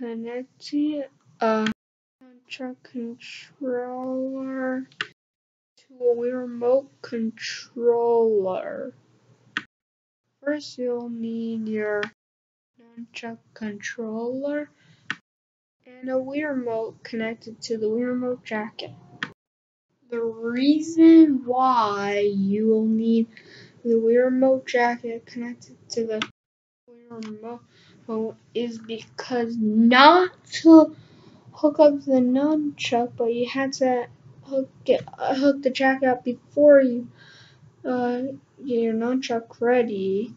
connecting a nunchuk controller to a remote controller. First, you'll need your nunchuk controller and a Wii remote connected to the Wii remote jacket. The reason why you will need the Wii remote jacket connected to the Wii remote is because not to hook up the nunchuk, but you had to hook hook the jack up before you uh, get your nunchuk ready.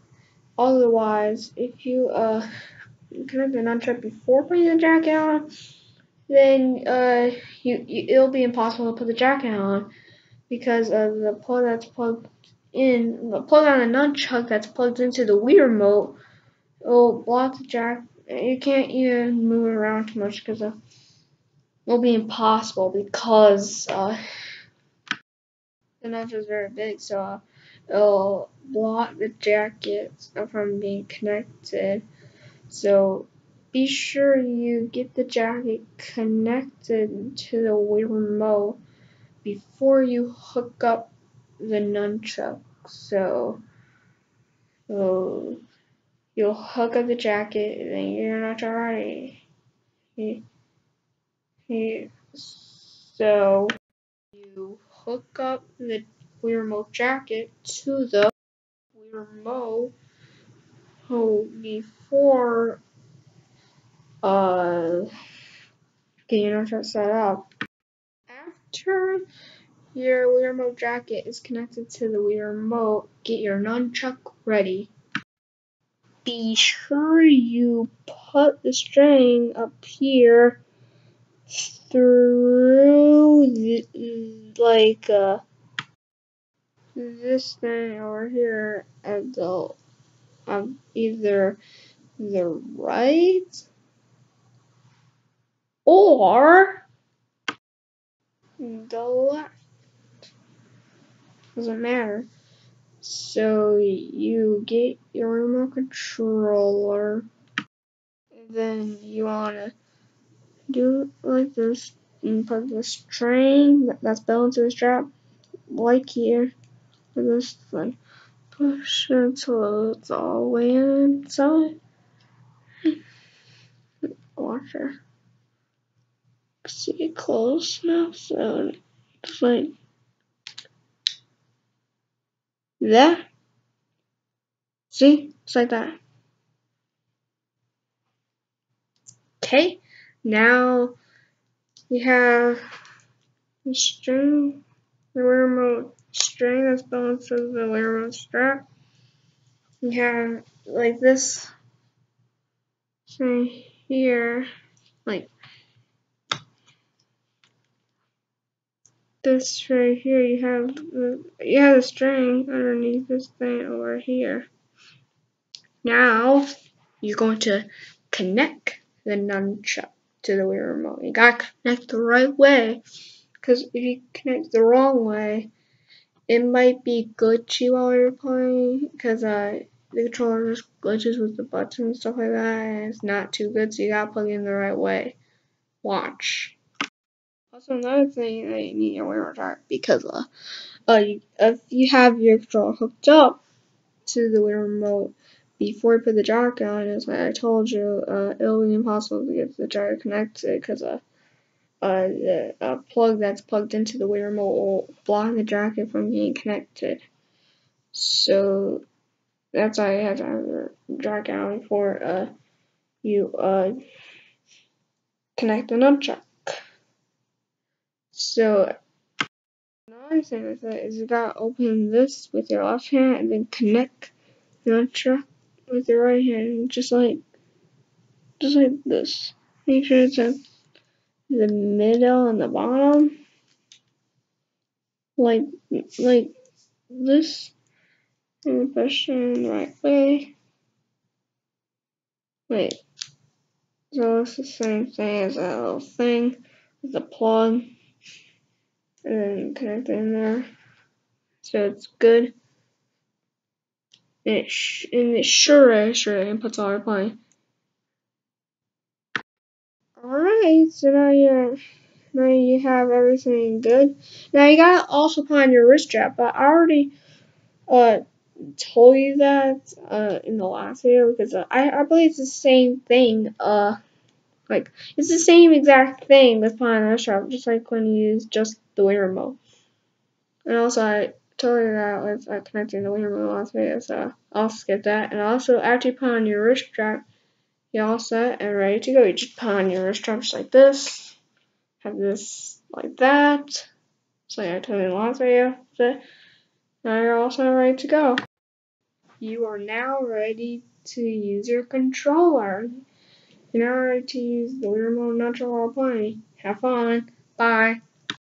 Otherwise, if you uh, connect the nunchuk before putting the jacket on, then uh, you, you, it'll be impossible to put the jacket on because of the plug that's plugged in, the plug on the nunchuk that's plugged into the Wii remote will block the jack. You can't even move around too much because it'll be impossible because uh, the nunchuk is very big, so uh, it'll block the jacket from being connected. So be sure you get the jacket connected to the Wii remote before you hook up the nunchuk. So, so you'll hook up the jacket, and then you're not already. So you hook up the Wii remote jacket to the Wii remote oh, before uh getting your nunchuk set up. After your Wii remote jacket is connected to the Wii remote, get your nunchuk ready be sure you put the string up here through like uh, this thing over here at the um, either the right or the left. Doesn't matter. So you get your remote controller, and then you wanna do like this and put the string that's built into the strap, like here, with this thing. Push until it's all the way inside. Watch her. See it close now, so it's like there. See? It's like that. Okay, now we have the string, the remote string that's built into the remote strap. We have like this string here, like this right here, you have the, you have the string underneath this thing over here. Now you're going to connect the nunchuk to the Wii remote. You gotta connect the right way, because if you connect the wrong way, it might be glitchy while you're playing, because uh, the controller just glitches with the buttons and stuff like that, and it's not too good, so you gotta plug in the right way. Watch. Also, another thing that you need your Wii remote because uh, uh, if you have your controller hooked up to the Wii remote before you put the jack on, as I told you, uh, it'll be impossible to get the jacket connected because uh, uh, the uh, plug that's plugged into the Wii remote will block the jacket from being connected. So that's why you have to have your jacket on before uh, you uh, connect the nunchuk. So another thing with it is you gotta open this with your left hand and then connect the nunchuk with your right hand, just like just like this. Make sure it's in the middle and the bottom, like like this, and push in the right way. Wait, so it's the same thing as that little thing with the plug and connect it in there so it's good and it, and it sure is sure inputs are playing Alright, so now you're now you have everything good. Now you gotta also put on your wrist strap, but I already uh told you that uh in the last video because uh, I I believe it's the same thing. Uh, like it's the same exact thing with putting on a wrist strap, just like when you use just the Wii remote. And also I told you that with uh, connecting the Wii remote last video, so I'll skip that. And also after you put on your wrist strap, you're all set and ready to go. You just put on your wrist strap just like this have this like that. So yeah, I told you in the last video. So now you're also ready to go. You are now ready to use your controller. You're now ready to use the Wii Remote Natural Play. Have fun. Bye.